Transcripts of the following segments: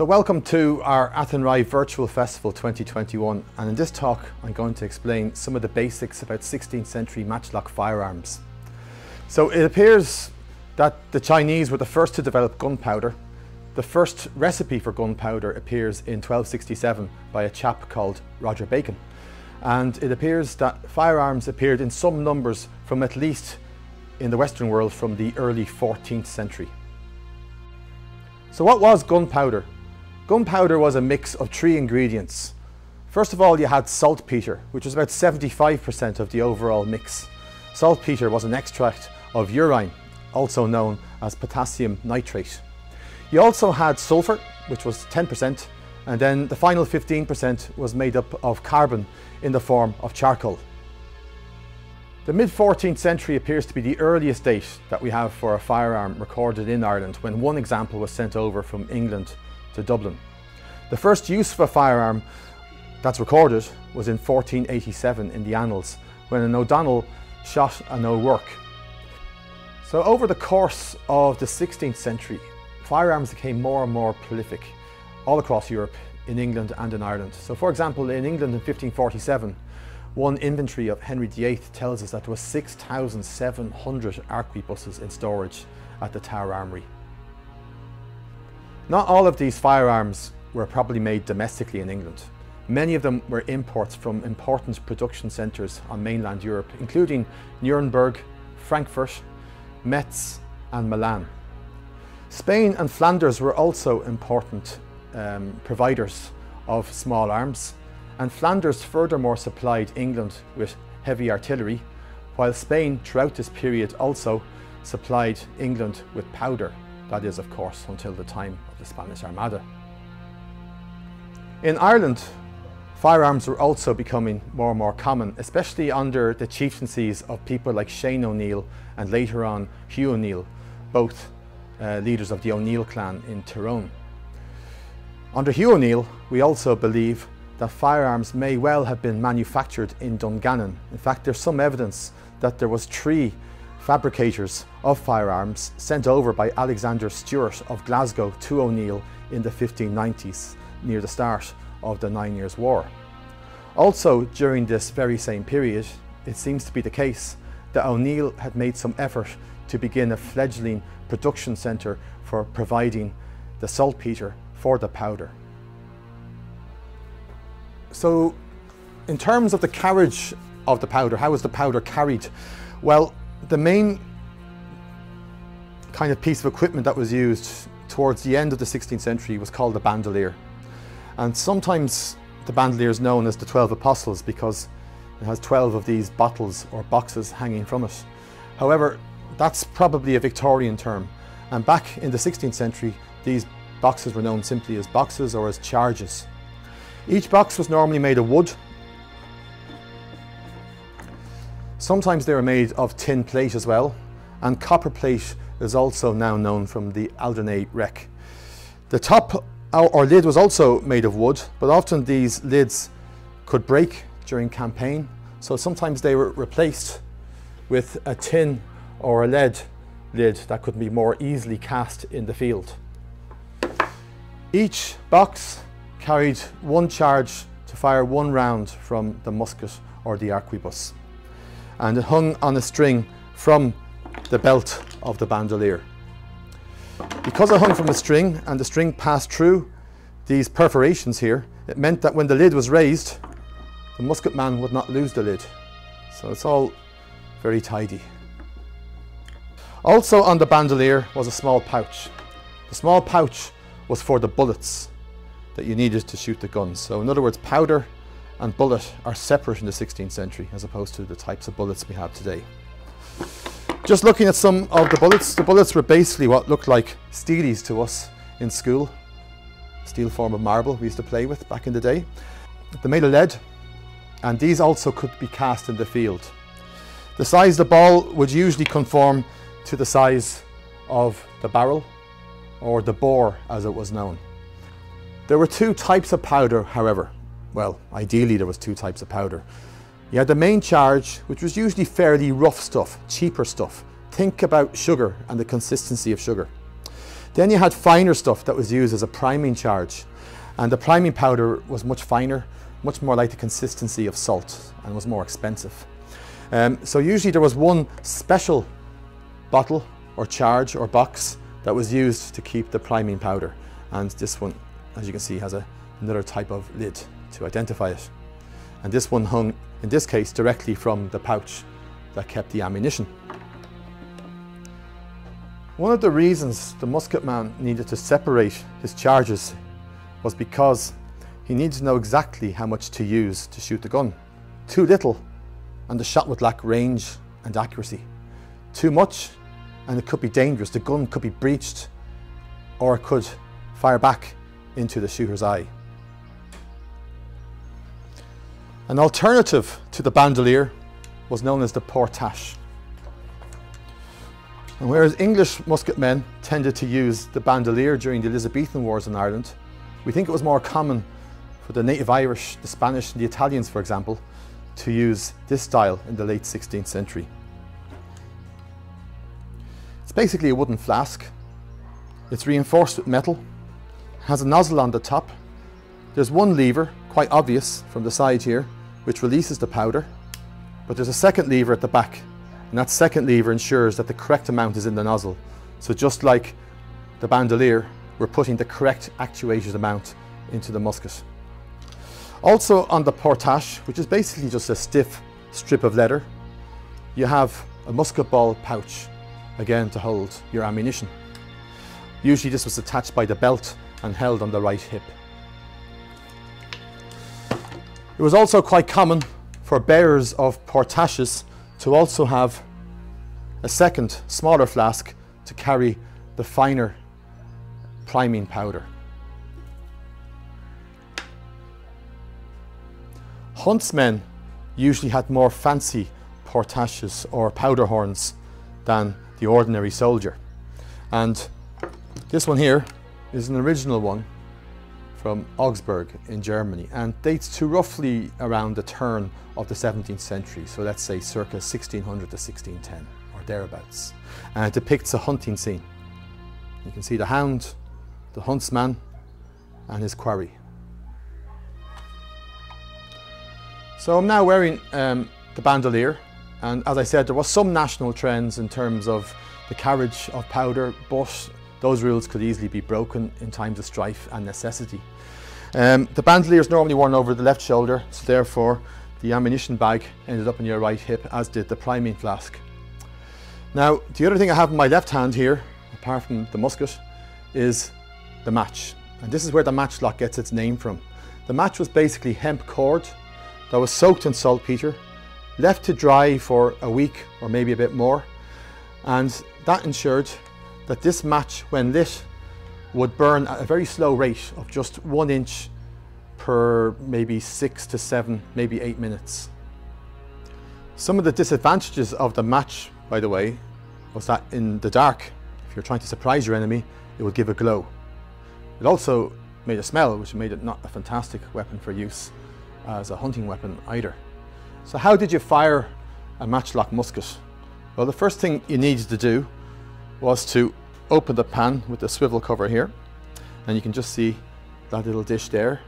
So welcome to our Athenry Virtual Festival 2021 and in this talk I'm going to explain some of the basics about 16th century matchlock firearms. So it appears that the Chinese were the first to develop gunpowder. The first recipe for gunpowder appears in 1267 by a chap called Roger Bacon and it appears that firearms appeared in some numbers from at least in the Western world from the early 14th century. So what was gunpowder? Gunpowder was a mix of three ingredients. First of all, you had saltpeter, which was about 75% of the overall mix. Saltpeter was an extract of urine, also known as potassium nitrate. You also had sulfur, which was 10%, and then the final 15% was made up of carbon in the form of charcoal. The mid 14th century appears to be the earliest date that we have for a firearm recorded in Ireland when one example was sent over from England to Dublin. The first use of a firearm that's recorded was in 1487 in the Annals when an O'Donnell shot an O'Rourke. So over the course of the 16th century, firearms became more and more prolific all across Europe, in England and in Ireland. So for example, in England in 1547, one inventory of Henry VIII tells us that there were 6,700 arquebuses in storage at the Tower Armoury. Not all of these firearms were probably made domestically in England. Many of them were imports from important production centres on mainland Europe, including Nuremberg, Frankfurt, Metz and Milan. Spain and Flanders were also important um, providers of small arms, and Flanders furthermore supplied England with heavy artillery, while Spain throughout this period also supplied England with powder. That is, of course, until the time of the Spanish Armada. In Ireland, firearms were also becoming more and more common, especially under the chieftaincies of people like Shane O'Neill and later on Hugh O'Neill, both uh, leaders of the O'Neill clan in Tyrone. Under Hugh O'Neill, we also believe that firearms may well have been manufactured in Dungannon. In fact, there's some evidence that there was three fabricators of firearms sent over by Alexander Stewart of Glasgow to O'Neill in the 1590s, near the start of the Nine Years' War. Also, during this very same period, it seems to be the case that O'Neill had made some effort to begin a fledgling production centre for providing the saltpetre for the powder. So in terms of the carriage of the powder, how was the powder carried? Well, the main kind of piece of equipment that was used towards the end of the 16th century was called the bandolier. And sometimes the bandolier is known as the 12 apostles because it has 12 of these bottles or boxes hanging from it. However, that's probably a Victorian term. And back in the 16th century, these boxes were known simply as boxes or as charges. Each box was normally made of wood. Sometimes they were made of tin plate as well, and copper plate is also now known from the Alderney wreck. The top uh, or lid was also made of wood, but often these lids could break during campaign, so sometimes they were replaced with a tin or a lead lid that could be more easily cast in the field. Each box carried one charge to fire one round from the musket or the arquebus and it hung on a string from the belt of the bandolier. Because it hung from a string and the string passed through these perforations here, it meant that when the lid was raised, the musket man would not lose the lid. So it's all very tidy. Also on the bandolier was a small pouch. The small pouch was for the bullets that you needed to shoot the guns. So in other words, powder and bullet are separate in the 16th century as opposed to the types of bullets we have today. Just looking at some of the bullets, the bullets were basically what looked like steelies to us in school. Steel form of marble we used to play with back in the day. They're made of lead and these also could be cast in the field. The size of the ball would usually conform to the size of the barrel or the bore as it was known. There were two types of powder, however. Well, ideally there was two types of powder. You had the main charge, which was usually fairly rough stuff, cheaper stuff. Think about sugar and the consistency of sugar. Then you had finer stuff that was used as a priming charge. And the priming powder was much finer, much more like the consistency of salt and was more expensive. Um, so usually there was one special bottle or charge or box that was used to keep the priming powder. And this one, as you can see, has a, another type of lid to identify it. And this one hung, in this case, directly from the pouch that kept the ammunition. One of the reasons the musketman needed to separate his charges was because he needed to know exactly how much to use to shoot the gun. Too little and the shot would lack range and accuracy. Too much and it could be dangerous. The gun could be breached or it could fire back into the shooter's eye. An alternative to the bandolier was known as the portash. And whereas English musketmen tended to use the bandolier during the Elizabethan wars in Ireland, we think it was more common for the native Irish, the Spanish and the Italians, for example, to use this style in the late 16th century. It's basically a wooden flask. It's reinforced with metal, has a nozzle on the top. There's one lever, quite obvious from the side here, which releases the powder, but there's a second lever at the back and that second lever ensures that the correct amount is in the nozzle. So just like the bandolier, we're putting the correct actuated amount into the musket. Also on the portash, which is basically just a stiff strip of leather, you have a musket ball pouch, again to hold your ammunition. Usually this was attached by the belt and held on the right hip. It was also quite common for bearers of portashes to also have a second smaller flask to carry the finer priming powder. Huntsmen usually had more fancy portashes or powder horns than the ordinary soldier. And this one here is an original one from Augsburg in Germany and dates to roughly around the turn of the 17th century, so let's say circa 1600 to 1610 or thereabouts. And it depicts a hunting scene. You can see the hound, the huntsman and his quarry. So I'm now wearing um, the bandolier and as I said there was some national trends in terms of the carriage of powder but those rules could easily be broken in times of strife and necessity. Um, the bandolier is normally worn over the left shoulder, so therefore the ammunition bag ended up in your right hip, as did the priming flask. Now, the other thing I have in my left hand here, apart from the musket, is the match. And this is where the matchlock gets its name from. The match was basically hemp cord that was soaked in saltpeter, left to dry for a week or maybe a bit more, and that ensured that this match, when lit, would burn at a very slow rate of just one inch per maybe six to seven, maybe eight minutes. Some of the disadvantages of the match, by the way, was that in the dark, if you're trying to surprise your enemy, it would give a glow. It also made a smell, which made it not a fantastic weapon for use as a hunting weapon either. So how did you fire a matchlock musket? Well, the first thing you needed to do was to open the pan with the swivel cover here and you can just see that little dish there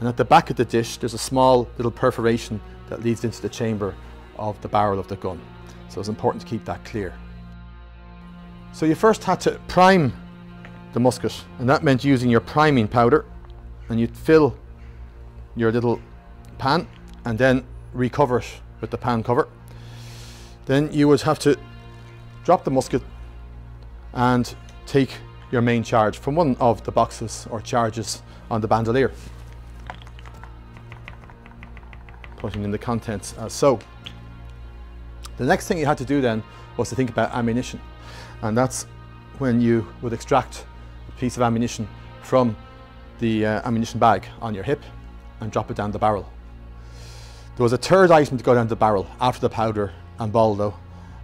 and at the back of the dish there's a small little perforation that leads into the chamber of the barrel of the gun so it's important to keep that clear. So you first had to prime the musket and that meant using your priming powder and you'd fill your little pan and then recover it with the pan cover. Then you would have to drop the musket and take your main charge from one of the boxes or charges on the bandolier. Putting in the contents as so. The next thing you had to do then was to think about ammunition. And that's when you would extract a piece of ammunition from the uh, ammunition bag on your hip and drop it down the barrel. There was a third item to go down the barrel after the powder and ball though,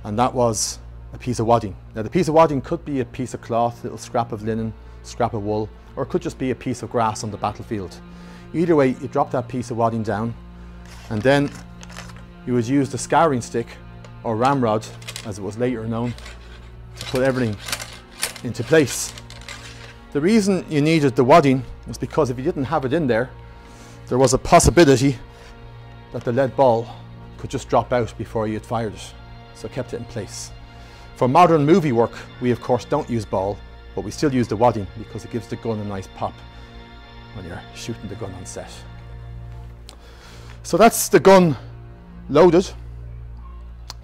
and that was a piece of wadding. Now the piece of wadding could be a piece of cloth, little scrap of linen, scrap of wool, or it could just be a piece of grass on the battlefield. Either way, you drop that piece of wadding down and then you would use the scouring stick or ramrod, as it was later known, to put everything into place. The reason you needed the wadding was because if you didn't have it in there, there was a possibility that the lead ball could just drop out before you had fired it. So kept it in place. For modern movie work, we of course don't use ball, but we still use the wadding because it gives the gun a nice pop when you're shooting the gun on set. So that's the gun loaded.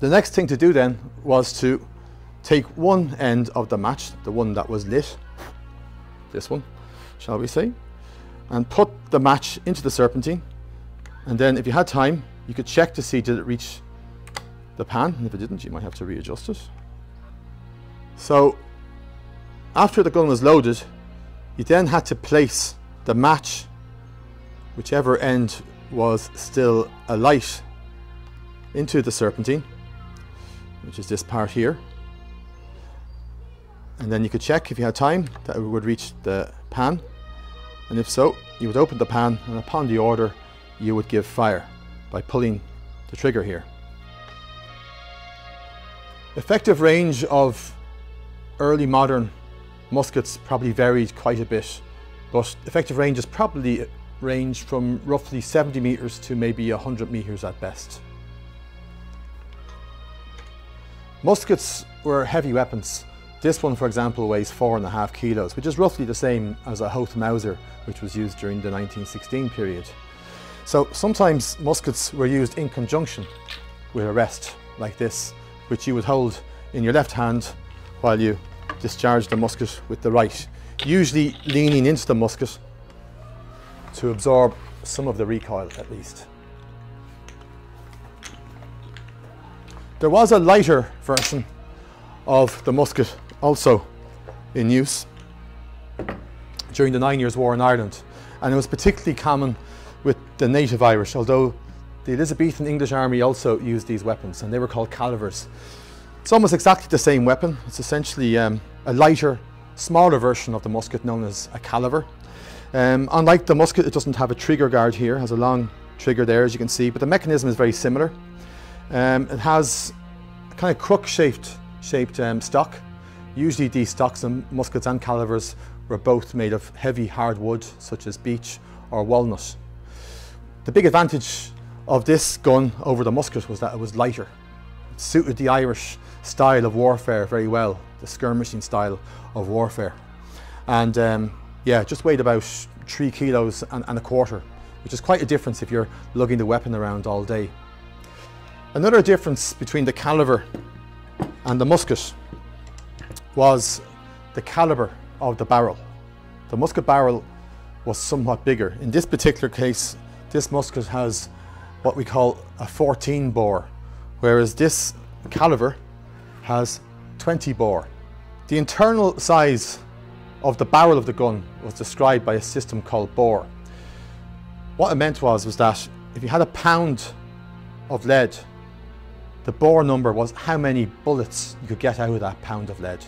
The next thing to do then was to take one end of the match, the one that was lit, this one, shall we say, and put the match into the serpentine. And then if you had time, you could check to see did it reach the pan, and if it didn't, you might have to readjust it. So after the gun was loaded, you then had to place the match, whichever end was still alight, into the serpentine, which is this part here. And then you could check if you had time that it would reach the pan. And if so, you would open the pan and upon the order, you would give fire by pulling the trigger here. Effective range of early modern muskets probably varied quite a bit, but effective ranges probably range from roughly 70 metres to maybe 100 metres at best. Muskets were heavy weapons. This one, for example, weighs four and a half kilos, which is roughly the same as a Howth Mauser, which was used during the 1916 period. So sometimes muskets were used in conjunction with a rest like this, which you would hold in your left hand while you discharge the musket with the right, usually leaning into the musket to absorb some of the recoil at least. There was a lighter version of the musket also in use during the Nine Years' War in Ireland, and it was particularly common with the native Irish, although the Elizabethan English army also used these weapons, and they were called calivers. It's almost exactly the same weapon. It's essentially um, a lighter, smaller version of the musket known as a caliver. Um, unlike the musket, it doesn't have a trigger guard here, it has a long trigger there as you can see, but the mechanism is very similar. Um, it has a kind of crook-shaped shaped um, stock. Usually these stocks and muskets and calivers were both made of heavy hard wood such as beech or walnut. The big advantage of this gun over the musket was that it was lighter. It suited the Irish style of warfare very well, the skirmishing style of warfare. And um, yeah, just weighed about three kilos and, and a quarter, which is quite a difference if you're lugging the weapon around all day. Another difference between the caliver and the musket was the caliber of the barrel. The musket barrel was somewhat bigger. In this particular case, this musket has what we call a 14 bore, whereas this caliver has 20 bore. The internal size of the barrel of the gun was described by a system called bore. What it meant was, was that if you had a pound of lead the bore number was how many bullets you could get out of that pound of lead.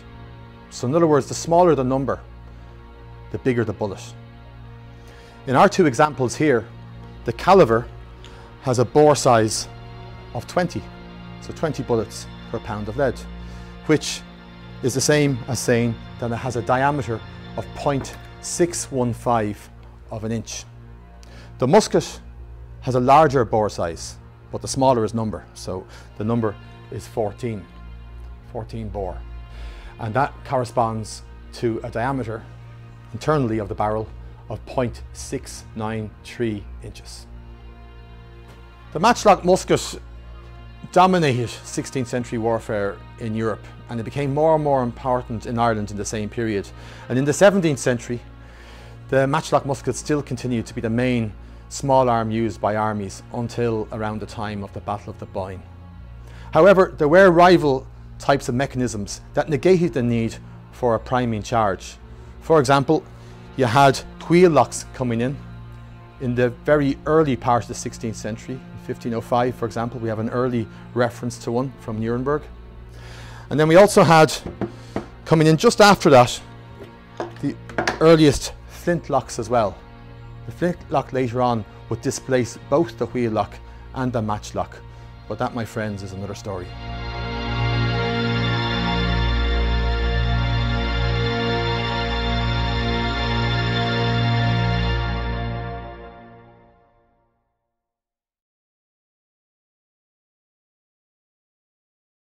So in other words, the smaller the number, the bigger the bullet. In our two examples here, the caliver has a bore size of 20, so 20 bullets per pound of lead, which is the same as saying that it has a diameter of 0.615 of an inch. The musket has a larger bore size, but the smaller is number. So the number is 14, 14 bore. And that corresponds to a diameter internally of the barrel of 0.693 inches. The matchlock musket dominated 16th century warfare in Europe and it became more and more important in Ireland in the same period. And in the 17th century, the matchlock musket still continued to be the main small arm used by armies until around the time of the Battle of the Boyne. However, there were rival types of mechanisms that negated the need for a priming charge. For example, you had wheel locks coming in. In the very early part of the 16th century, 1505 for example, we have an early reference to one from Nuremberg. And then we also had, coming in just after that, the earliest flintlocks as well. The flintlock later on would displace both the wheel lock and the matchlock, but that, my friends, is another story.